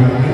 Hey!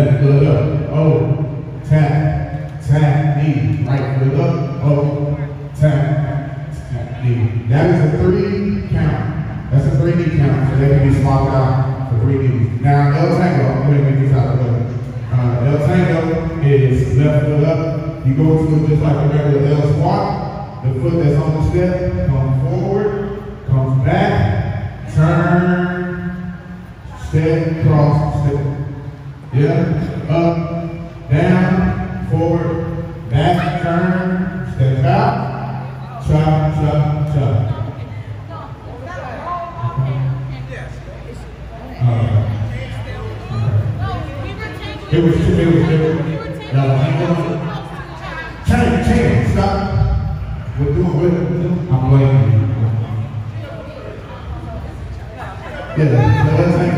left foot up, oh, tap, tap, knee, right foot up, oh, tap, tap, knee. That is a three count. That's a three knee count, so they can be swapped out for three knees. Now, El Tango, I'm going to make this out of the way. Uh, El Tango is left foot up. You go through it just like a regular L squat. The foot that's on the step comes forward, comes back, turn, step, cross, step, yeah. Up, down, forward, back, turn, step out, chop, chop, chop. It was, it was, it was, no, I Change, change, stop. We're doing, we're doing. I'm blaming you. Yeah,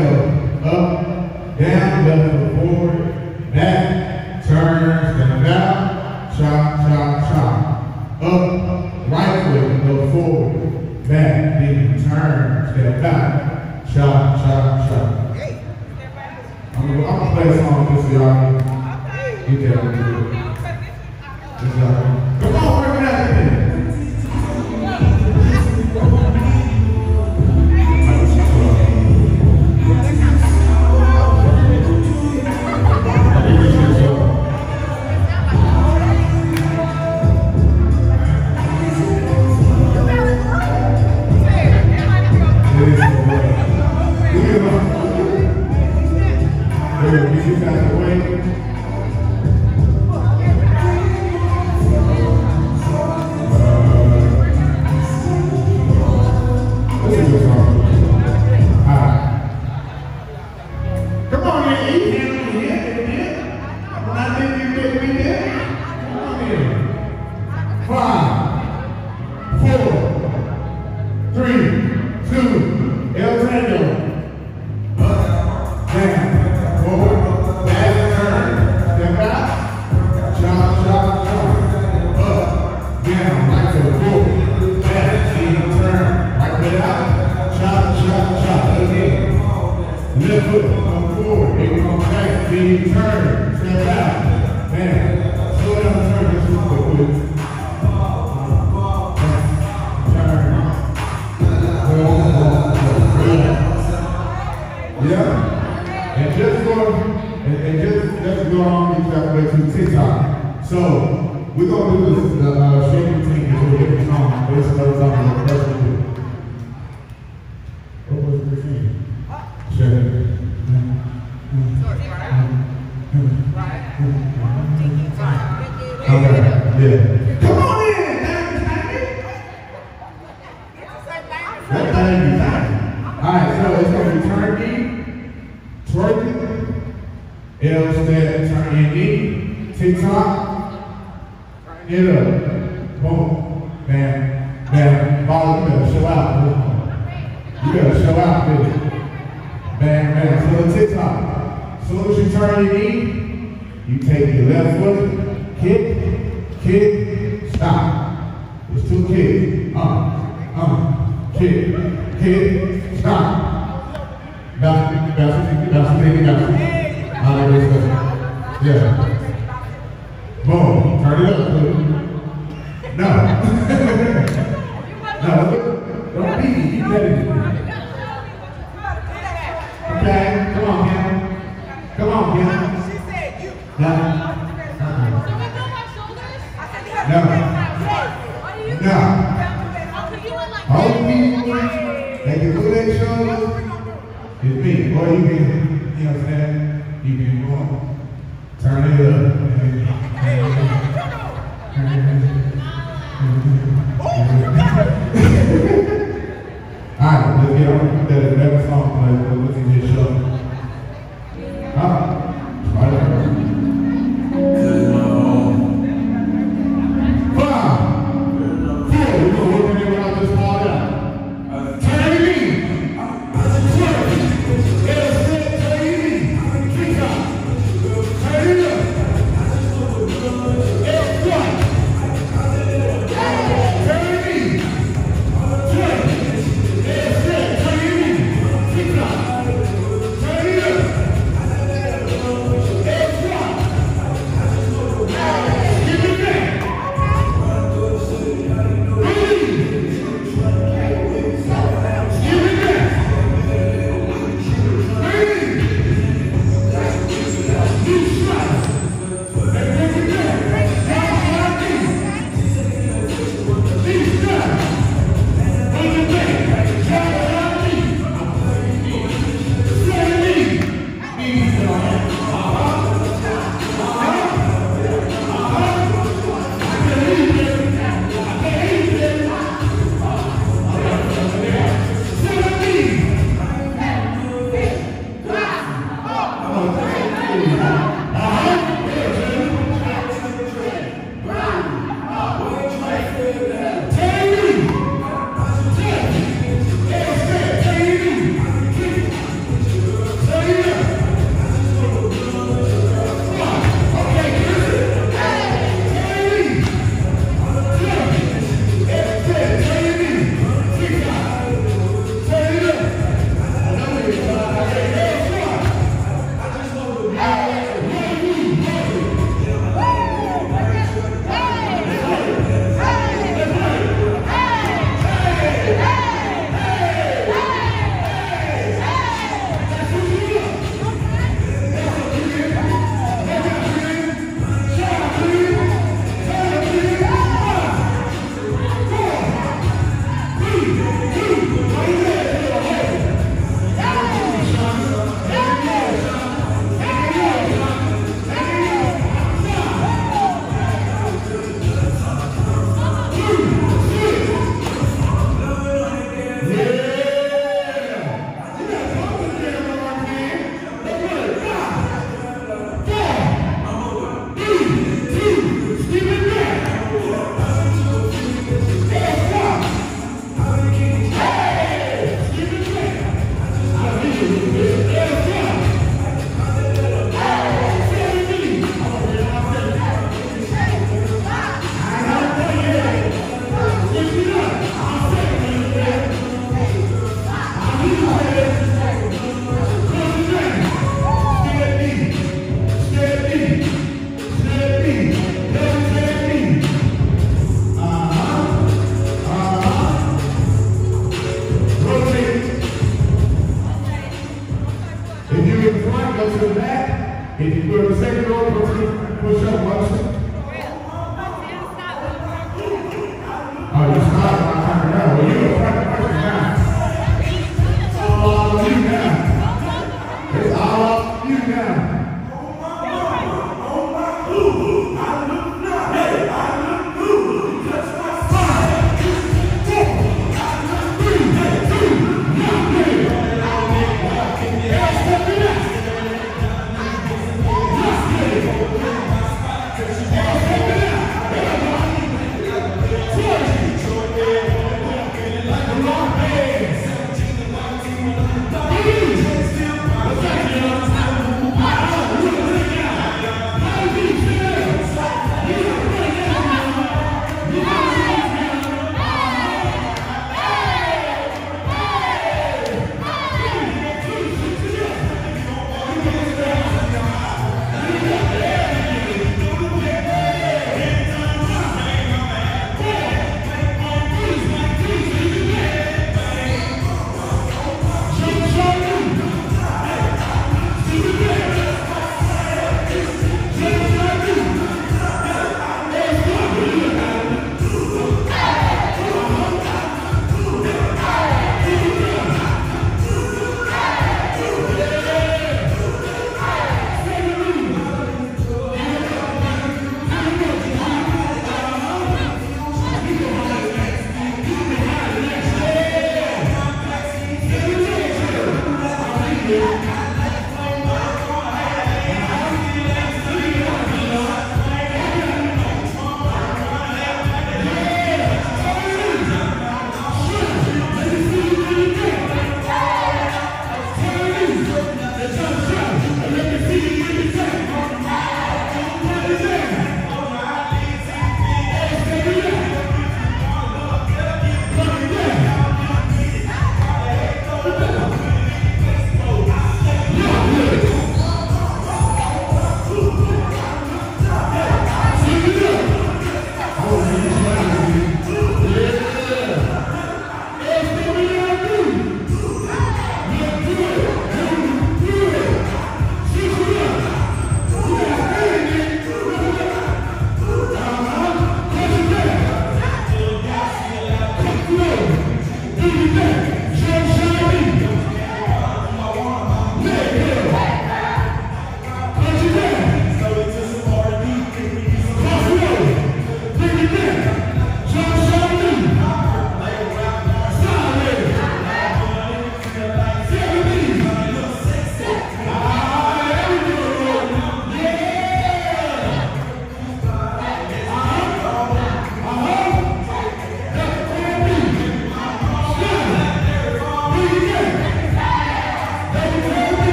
will. So Paul, you better show out, man. You better show out, man. Man, man, for little TikTok. As soon as you turn your knee, you take your left foot, kick, kick, stop. It's two kicks. Uh, uh, kick, kick, stop. That's, that's, that's what they got. All right, Yeah. You know what I'm saying? You can go. Turn it up. Hey, you got it.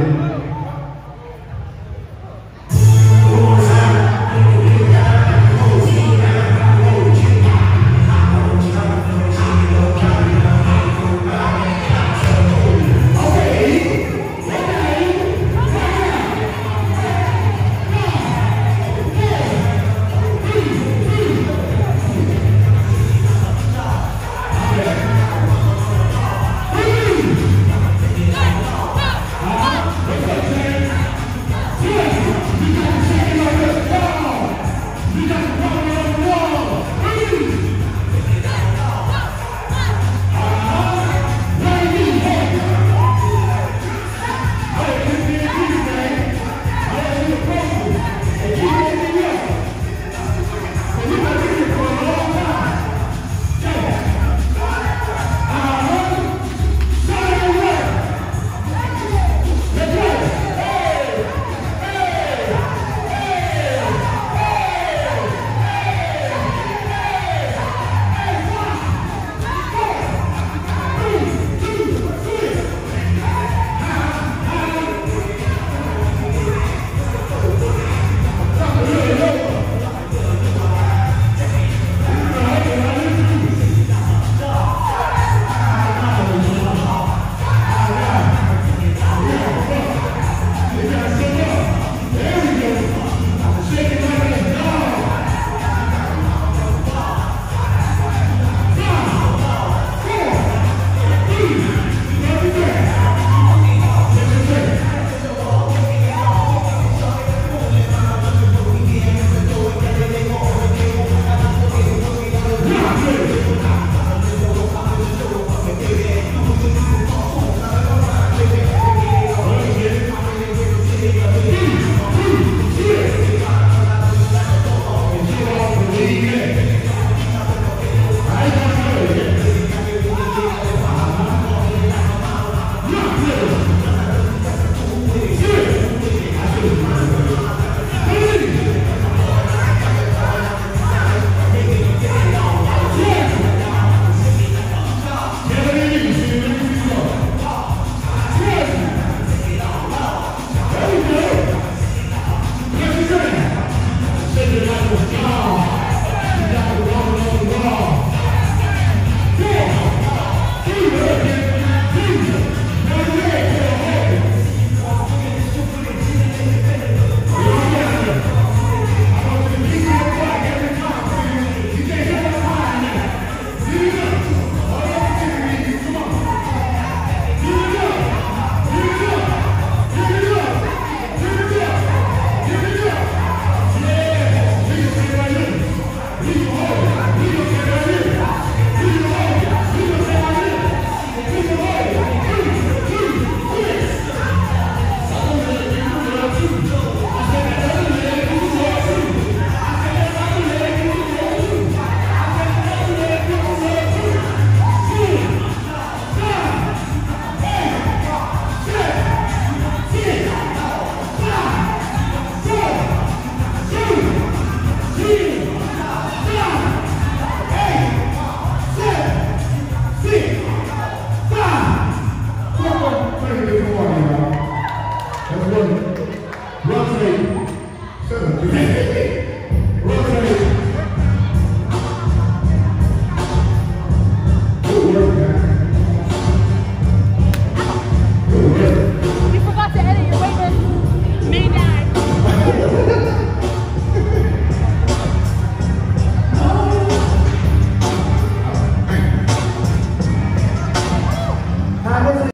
Amen.